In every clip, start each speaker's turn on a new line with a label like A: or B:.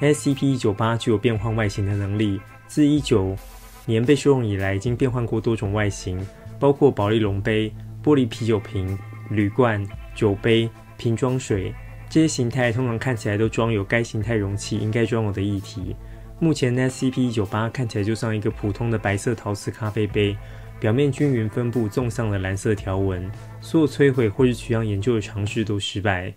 A: SCP-198 具有变换外形的能力，自19年被收容以来，已经变换过多种外形，包括保利龙杯、玻璃啤酒瓶、铝罐、酒杯、瓶装水。这些形态通常看起来都装有该形态容器应该装有的液体。目前 SCP-198 看起来就像一个普通的白色陶瓷咖啡杯，表面均匀分布纵向的蓝色条纹。所有摧毁或是取样研究的尝试都失败。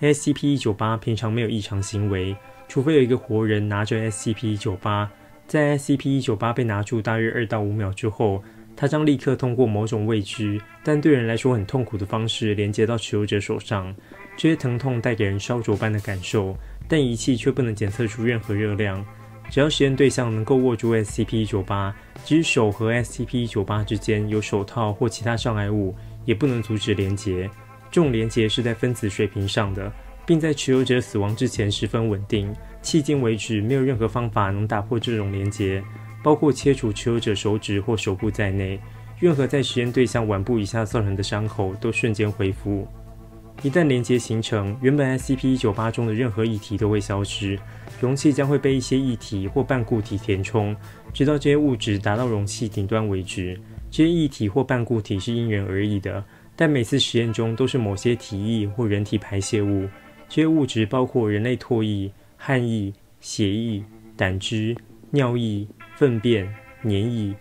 A: SCP-198 平常没有异常行为，除非有一个活人拿着 SCP-198。在 SCP-198 被拿住大约二到五秒之后，它将立刻通过某种未知但对人来说很痛苦的方式连接到持有者手上。这些疼痛带给人烧灼般的感受，但仪器却不能检测出任何热量。只要实验对象能够握住 SCP-198，即使手和 SCP-198 之间有手套或其他障碍物，也不能阻止连接。这种连接是在分子水平上的，并在持有者死亡之前十分稳定。迄今为止，没有任何方法能打破这种连接，包括切除持有者手指或手部在内。任何在实验对象腕部以下造成的伤口都瞬间恢复。一旦连接形成，原本 SCP-198 中的任何液体都会消失，容器将会被一些液体或半固体填充，直到这些物质达到容器顶端为止。这些液体或半固体是因人而异的，但每次实验中都是某些体液或人体排泄物。这些物质包括人类唾液、汗液、血液、胆汁、尿液、粪便、粘液，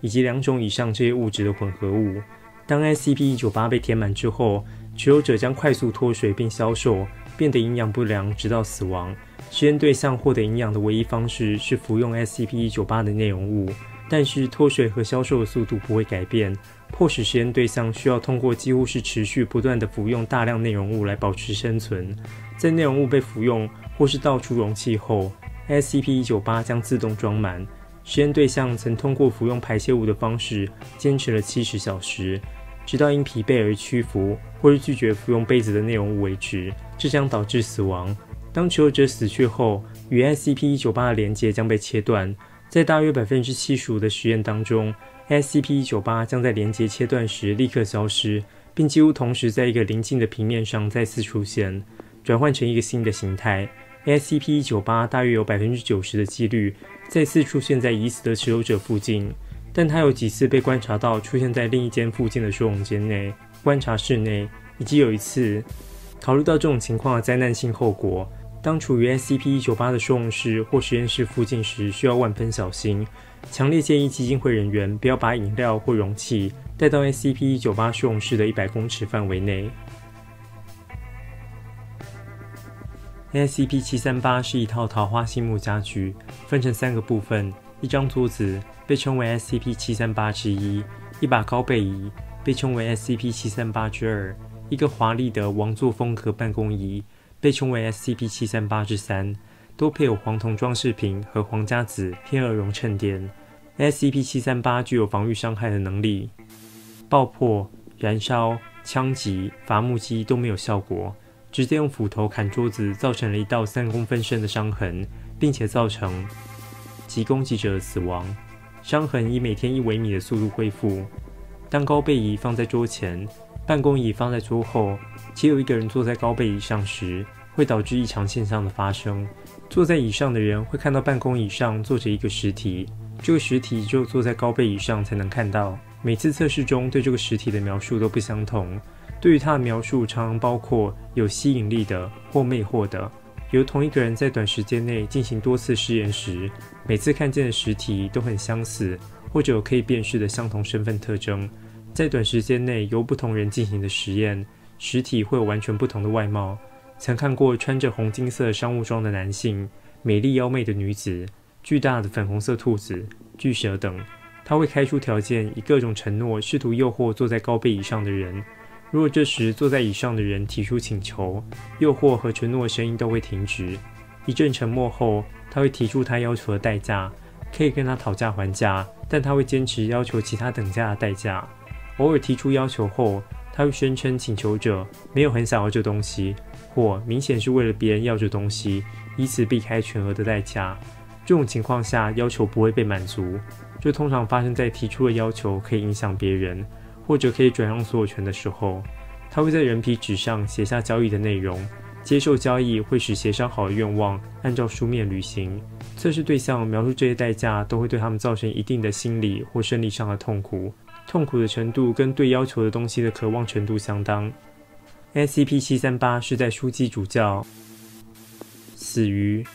A: 以及两种以上这些物质的混合物。当 SCP-198 被填满之后，持有者将快速脱水并消瘦，变得营养不良，直到死亡。实验对象获得营养的唯一方式是服用 SCP-198 的内容物，但是脱水和消瘦的速度不会改变，迫使实验对象需要通过几乎是持续不断的服用大量内容物来保持生存。在内容物被服用或是倒出容器后，SCP-198 将自动装满。实验对象曾通过服用排泄物的方式坚持了七十小时。直到因疲惫而屈服，或是拒绝服用杯子的内容物为止，这将导致死亡。当持有者死去后，与 SCP-198 的连接将被切断。在大约百分之七十五的实验当中，SCP-198 将在连接切断时立刻消失，并几乎同时在一个邻近的平面上再次出现，转换成一个新的形态。SCP-198 大约有百分之九十的几率再次出现在已死的持有者附近。但它有几次被观察到出现在另一间附近的收容间内、观察室内，以及有一次，考虑到这种情况的灾难性后果，当处于 SCP-198 的收容室或实验室附近时，需要万分小心。强烈建议基金会人员不要把饮料或容器带到 SCP-198 收容室的一百公尺范围内。SCP-738 是一套桃花心木家具，分成三个部分：一张桌子。被称为 SCP-738 之一，一把高背椅被称为 SCP-738 之二，一个华丽的王座风格办公椅被称为 SCP-738 之三，都配有黄铜装饰品和皇家紫天鹅绒衬垫。SCP-738 具有防御伤害的能力，爆破、燃烧、枪击、伐木机都没有效果，直接用斧头砍桌子造成了一道三公分深的伤痕，并且造成其攻击者的死亡。伤痕以每天一微米的速度恢复。当高背椅放在桌前，办公椅放在桌后，且有一个人坐在高背椅上时，会导致异常现象的发生。坐在椅上的人会看到办公椅上坐着一个实体，这个实体只有坐在高背椅上才能看到。每次测试中对这个实体的描述都不相同，对于它的描述常常包括有吸引力的或魅惑的。由同一个人在短时间内进行多次试验时，每次看见的实体都很相似，或者有可以辨识的相同身份特征。在短时间内由不同人进行的实验，实体会有完全不同的外貌。曾看过穿着红金色商务装的男性、美丽妖媚的女子、巨大的粉红色兔子、巨蛇等。他会开出条件，以各种承诺试图诱惑坐在高背椅上的人。如果这时坐在椅上的人提出请求，诱惑和承诺声音都会停止。一阵沉默后，他会提出他要求的代价，可以跟他讨价还价，但他会坚持要求其他等价的代价。偶尔提出要求后，他会宣称请求者没有很想要这东西，或明显是为了别人要这东西，以此避开全额的代价。这种情况下，要求不会被满足。这通常发生在提出的要求可以影响别人。或者可以转让所有权的时候，他会在人皮纸上写下交易的内容，接受交易会使协商好的愿望按照书面履行。测试对象描述这些代价都会对他们造成一定的心理或生理上的痛苦，痛苦的程度跟对要求的东西的渴望程度相当。SCP-738 是在书记主教死于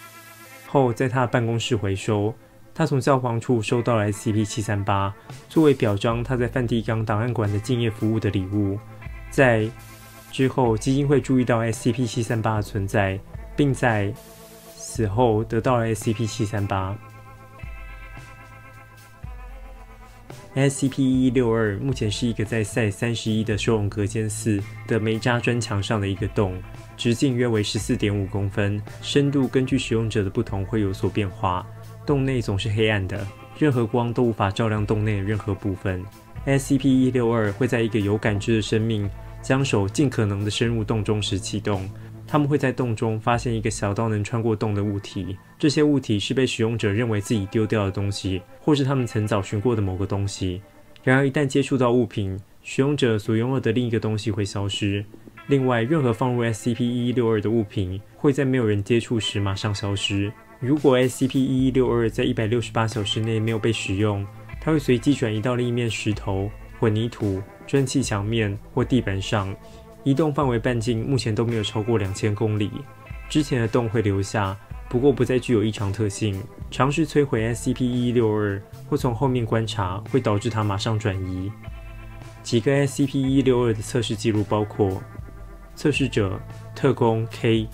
A: 后，在他的办公室回收。他从教皇处收到了 SCP-738，作为表彰他在梵蒂冈档案馆的敬业服务的礼物。在之后，基金会注意到 SCP-738 的存在，并在死后得到了 SCP-738。SCP-1162 目前是一个在赛三十一的收容隔间四的煤渣砖墙上的一个洞，直径约为十四点五公分，深度根据使用者的不同会有所变化。洞内总是黑暗的，任何光都无法照亮洞内的任何部分。SCP-162 会在一个有感知的生命将手尽可能的深入洞中时启动。他们会在洞中发现一个小到能穿过洞的物体，这些物体是被使用者认为自己丢掉的东西，或是他们曾找寻过的某个东西。然而，一旦接触到物品，使用者所拥有的另一个东西会消失。另外，任何放入 SCP-1162 的物品会在没有人接触时马上消失。如果 SCP-1162 在168小时内没有被使用，它会随机转移到另一面石头、混凝土、砖砌墙面或地板上，移动范围半径目前都没有超过两千公里。之前的洞会留下，不过不再具有异常特性。尝试摧毁 SCP-1162 或从后面观察会导致它马上转移。几个 SCP-1162 的测试记录包括：测试者特工 K。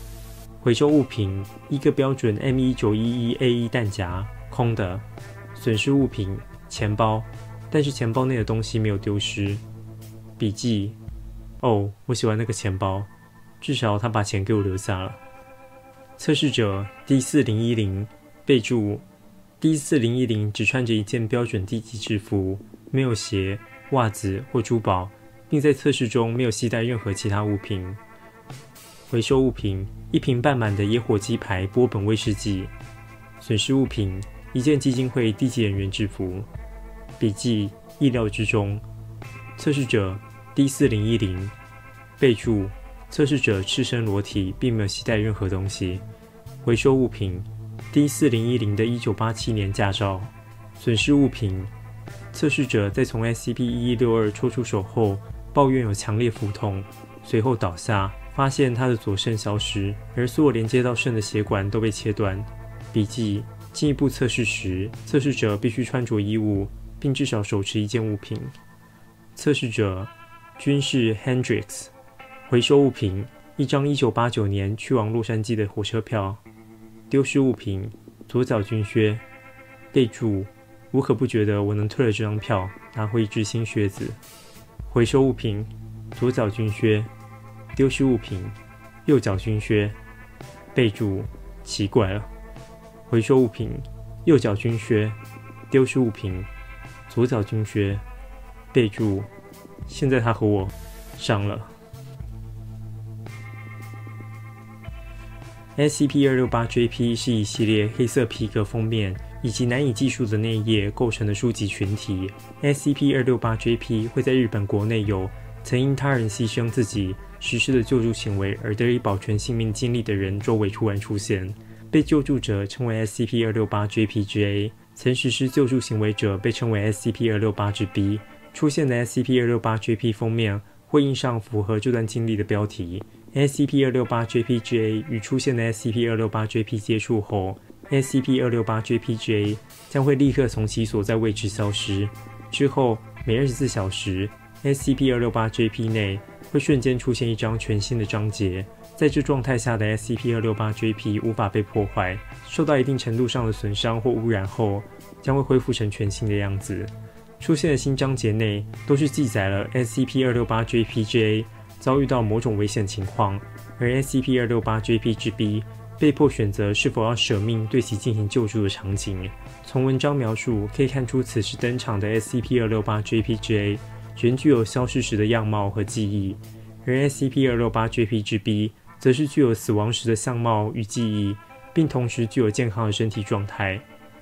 A: 回收物品：一个标准 M 一九一一 A 一弹夹，空的。损失物品：钱包，但是钱包内的东西没有丢失。笔记：哦，我喜欢那个钱包，至少他把钱给我留下了。测试者 D 四零一零，备注：D 四零一零只穿着一件标准低级制服，没有鞋、袜子或珠宝，并在测试中没有携带任何其他物品。回收物品：一瓶半满的野火鸡牌波本威士忌。损失物品：一件基金会低级人员制服。笔记：意料之中。测试者 D 四零一零。备注：测试者赤身裸体，并没有携带任何东西。回收物品：D 四零一零的一九八七年驾照。损失物品：测试者在从 SCP 一一六二抽出手后，抱怨有强烈腹痛，随后倒下。发现他的左肾消失，而所有连接到肾的血管都被切断。笔记：进一步测试时，测试者必须穿着衣物，并至少手持一件物品。测试者：军事 Hendrix。回收物品：一张1989年去往洛杉矶的火车票。丢失物品：左脚军靴。备注：我可不觉得我能退了这张票，拿回一只新靴子。回收物品：左脚军靴。丢失物品：右脚军靴。备注：奇怪了。回收物品：右脚军靴。丢失物品：左脚军靴。备注：现在他和我上了。SCP-268-JP 是一系列黑色皮革封面以及难以计数的内页构成的书籍群体。SCP-268-JP 会在日本国内有曾因他人牺牲自己。实施的救助行为而得以保全性命经历的人周围突然出现，被救助者称为 SCP-268-JPGA，曾实施救助行为者被称为 SCP-268-B。出现的 SCP-268-JP 封面会印上符合这段经历的标题。SCP-268-JPGA 与出现的 SCP-268-JP 接触后，SCP-268-JPGA 将会立刻从其所在位置消失。之后每二十四小时，SCP-268-JP 内。会瞬间出现一张全新的章节，在这状态下的 SCP-268-JP 无法被破坏，受到一定程度上的损伤或污染后，将会恢复成全新的样子。出现的新章节内都是记载了 SCP-268-JPGA 遭遇到某种危险情况，而 SCP-268-JPGB 被迫选择是否要舍命对其进行救助的场景。从文章描述可以看出，此时登场的 SCP-268-JPGA。仍具有消失时的样貌和记忆，而 SCP-268-JPGB 则是具有死亡时的相貌与记忆，并同时具有健康的身体状态。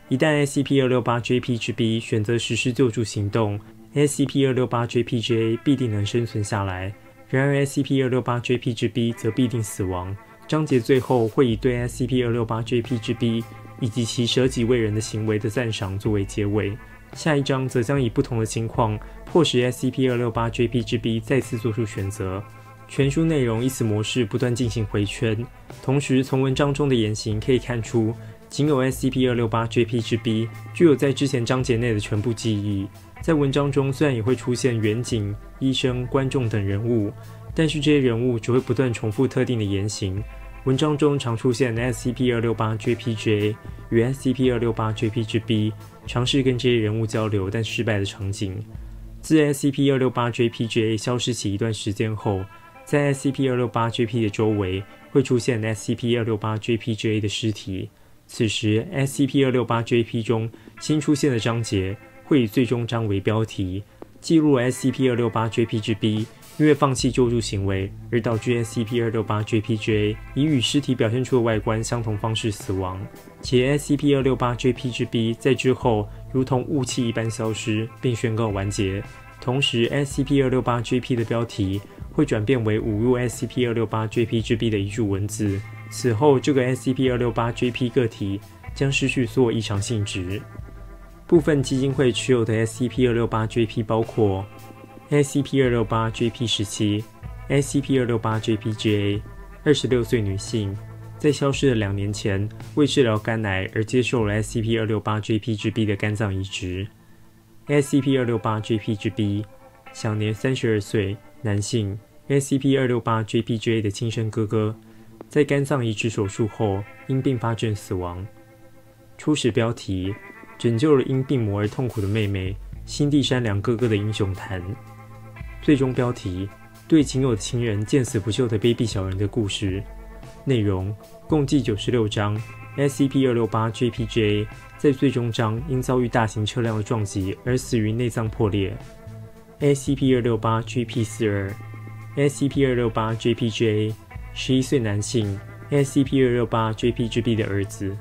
A: 一旦 SCP-268-JPGB 选择实施救助行动，SCP-268-JPGA 必定能生存下来；然而 SCP-268-JPGB 则必定死亡，章节最后会以对 SCP-268-JP-GB 以及其舍己为人的行为的赞赏作为结尾。下一章则将以不同的情况迫使 SCP-268-JP-GB 再次做出选择。全书内容以此模式不断进行回圈，同时从文章中的言行可以看出，仅有 SCP-268-JP-GB 具有在之前章节内的全部记忆。在文章中虽然也会出现远景、医生、观众等人物，但是这些人物只会不断重复特定的言行。文章中常出现 SCP-268-JPGA 与 SCP-268-JPGB 尝试跟这些人物交流但失败的场景。自 SCP-268-JPGA 消失起一段时间后，在 SCP-268-JP 的周围会出现 SCP-268-JPGA 的尸体。此时，SCP-268-JP 中新出现的章节会以最终章为标题，记录 SCP-268-JPGB 因为放弃救助行为而导致 SCP-268-JPGA 以与尸体表现出的外观相同方式死亡，且 SCP-268-JPGB 在之后如同雾气一般消失并宣告完结。同时，SCP-268-JP 的标题。会转变为侮辱 SCP-268-JPGB 的一注文字。此后，这个 SCP-268-JP 个体将失去所有异常性质。部分基金会持有的 SCP-268-JP 包括 SCP-268-JP17、SCP-268-JPGA。二十六岁女性，在消失的两年前为治疗肝癌而接受了 SCP-268-JPGB 的肝脏移植。SCP-268-JPGB，享年三十二岁。男性 SCP-268-JPGA 的亲生哥哥，在肝脏移植手术后因并发症死亡。初始标题：拯救了因病魔而痛苦的妹妹心地山良哥哥的英雄谈。最终标题：对仅有的亲人见死不救的卑鄙小人的故事。内容共计九十六章。SCP-268-JPGA 在最终章因遭遇大型车辆的撞击而死于内脏破裂。SCP-268-JP42、SCP-268-JPGA，十一岁男性，SCP-268-JPGB 的儿子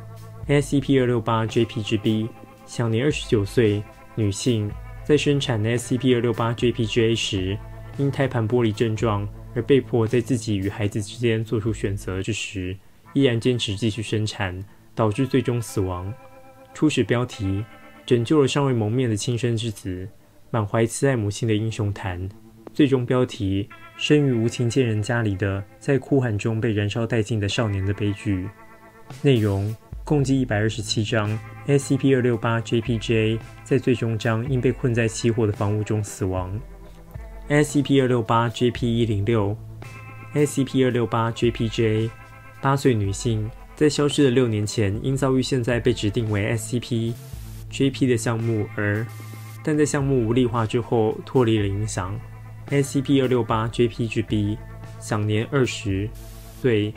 A: ；SCP-268-JPGB，享年二十九岁，女性，在生产 SCP-268-JPGA 时，因胎盘剥离症状而被迫在自己与孩子之间做出选择之时，依然坚持继续生产，导致最终死亡。初始标题：拯救了尚未蒙面的亲生之子。满怀慈爱母亲的英雄谈，最终标题：生于无情贱人家里的，在哭喊中被燃烧殆尽的少年的悲剧。内容共计一百二十七章。SCP-268-JPGA 在最终章因被困在起火的房屋中死亡。SCP-268-JP106、SCP-268-JPGA，八岁女性，在消失的六年前因遭遇现在被指定为 SCP-JP 的项目而。但在项目无力化之后脱离了影响。SCP-268-JPGB，享年二十岁，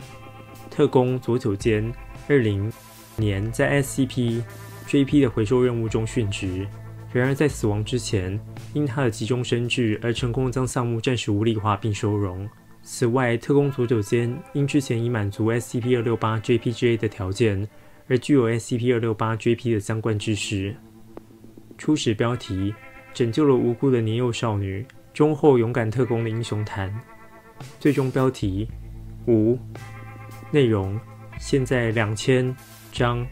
A: 特工左久间，二零年在 SCP-JP 的回收任务中殉职。然而在死亡之前，因他的急中生智而成功将项目暂时无力化并收容。此外，特工左久间因之前已满足 SCP-268-JPGA 的条件，而具有 SCP-268-JP 的相关知识。初始标题：拯救了无辜的年幼少女，忠厚勇敢特工的英雄谈。最终标题：五。内容：现在两千章。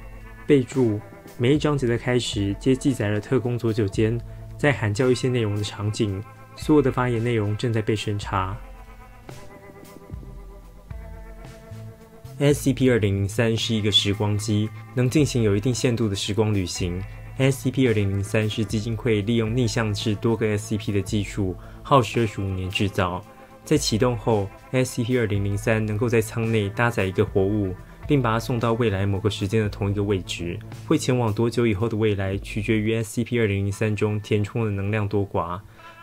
A: 备注：每一章节的开始皆记载了特工左久间在喊叫一些内容的场景。所有的发言内容正在被审查。SCP-2003 是一个时光机，能进行有一定限度的时光旅行。SCP-2003 是基金会利用逆向制多个 SCP 的技术，耗时二十五年制造。在启动后，SCP-2003 能够在舱内搭载一个活物，并把它送到未来某个时间的同一个位置。会前往多久以后的未来，取决于 SCP-2003 中填充的能量多寡。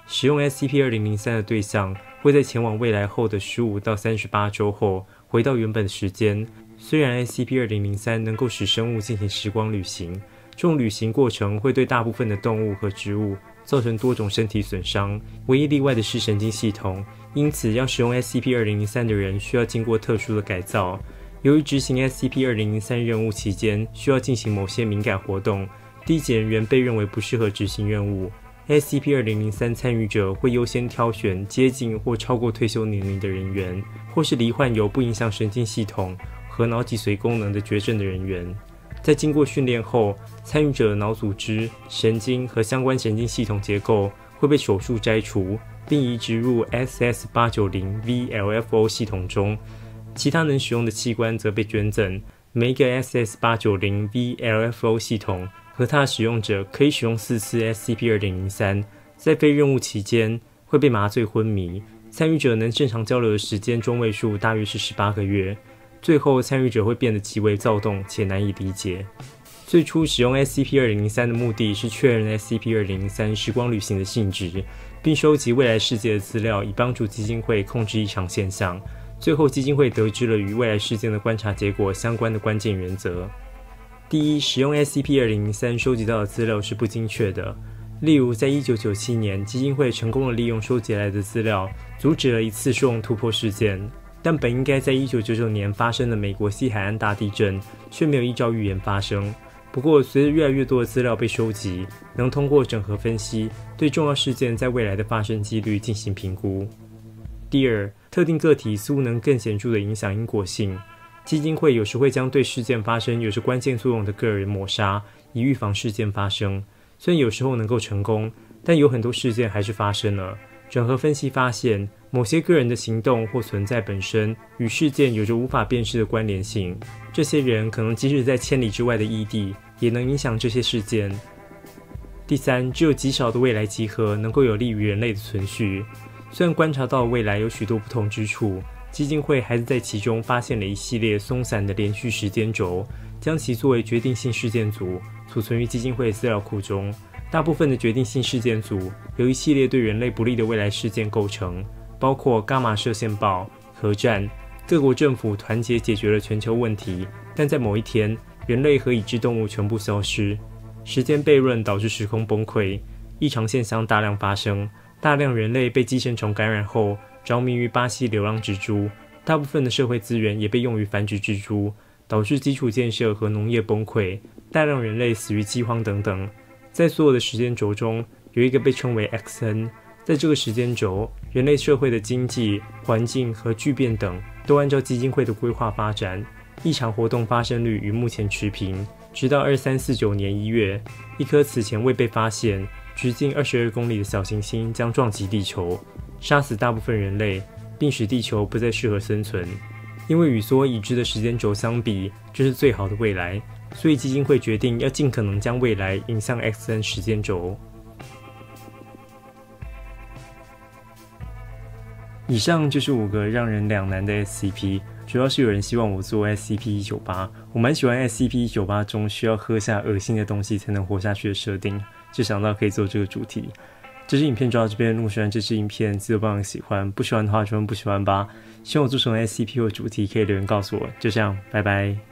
A: 使用 SCP-2003 的对象会在前往未来后的十五到三十八周后回到原本的时间。虽然 SCP-2003 能够使生物进行时光旅行。这种旅行过程会对大部分的动物和植物造成多种身体损伤，唯一例外的是神经系统。因此，要使用 SCP-2003 的人需要经过特殊的改造。由于执行 SCP-2003 任务期间需要进行某些敏感活动，低级人员被认为不适合执行任务。SCP-2003 参与者会优先挑选接近或超过退休年龄的人员，或是罹患有不影响神经系统和脑脊髓功能的绝症的人员。在经过训练后，参与者的脑组织、神经和相关神经系统结构会被手术摘除，并移植入 SS890VLFO 系统中。其他能使用的器官则被捐赠。每一个 SS890VLFO 系统和它的使用者可以使用四次 SCP-2003。在非任务期间会被麻醉昏迷。参与者能正常交流的时间中位数大约是十八个月。最后，参与者会变得极为躁动且难以理解。最初使用 SCP-2003 的目的是确认 SCP-2003 时光旅行的性质，并收集未来世界的资料，以帮助基金会控制异常现象。最后，基金会得知了与未来事件的观察结果相关的关键原则：第一，使用 SCP-2003 收集到的资料是不精确的。例如，在1997年，基金会成功的利用收集来的资料，阻止了一次数用突破事件，但本应该在一九九九年发生的美国西海岸大地震却没有依照预言发生。不过，随着越来越多的资料被收集，能通过整合分析，对重要事件在未来的发生几率进行评估。第二，特定个体似乎能更显著地影响因果性。基金会有时会将对事件发生有着关键作用的个人抹杀，以预防事件发生。虽然有时候能够成功，但有很多事件还是发生了。整合分析发现，某些个人的行动或存在本身与事件有着无法辨识的关联性。这些人可能即使在千里之外的异地，也能影响这些事件。第三，只有极少的未来集合能够有利于人类的存续。虽然观察到未来有许多不同之处，基金会还是在其中发现了一系列松散的连续时间轴，将其作为决定性事件组储存于基金会资料库中。大部分的决定性事件组由一系列对人类不利的未来事件构成，包括伽马射线暴、核战、各国政府团结解决了全球问题，但在某一天，人类和已知动物全部消失，时间悖论导致时空崩溃，异常现象大量发生。大量人类被寄生虫感染后着迷于巴西流浪蜘蛛，大部分的社会资源也被用于繁殖蜘蛛，导致基础建设和农业崩溃，大量人类死于饥荒等等。在所有的时间轴中，有一个被称为 XN，在这个时间轴，人类社会的经济环境和巨变等都按照基金会的规划发展，异常活动发生率与目前持平，直到二三四九年一月，一颗此前未被发现。直径二十二公里的小行星将撞击地球，杀死大部分人类，并使地球不再适合生存。因为与所有已知的时间轴相比，这是最好的未来，所以基金会决定要尽可能将未来引向 XN 时间轴。以上就是五个让人两难的 SCP，主要是有人希望我做 SCP 一九八，我蛮喜欢 SCP 一九八中需要喝下恶心的东西才能活下去的设定。就想到可以做这个主题。这支影片就到这边，如果喜欢这支影片，记得帮我喜欢；不喜欢的话就问不喜欢吧。希望我做成 SCP 或主题，可以留言告诉我。就这样，拜拜。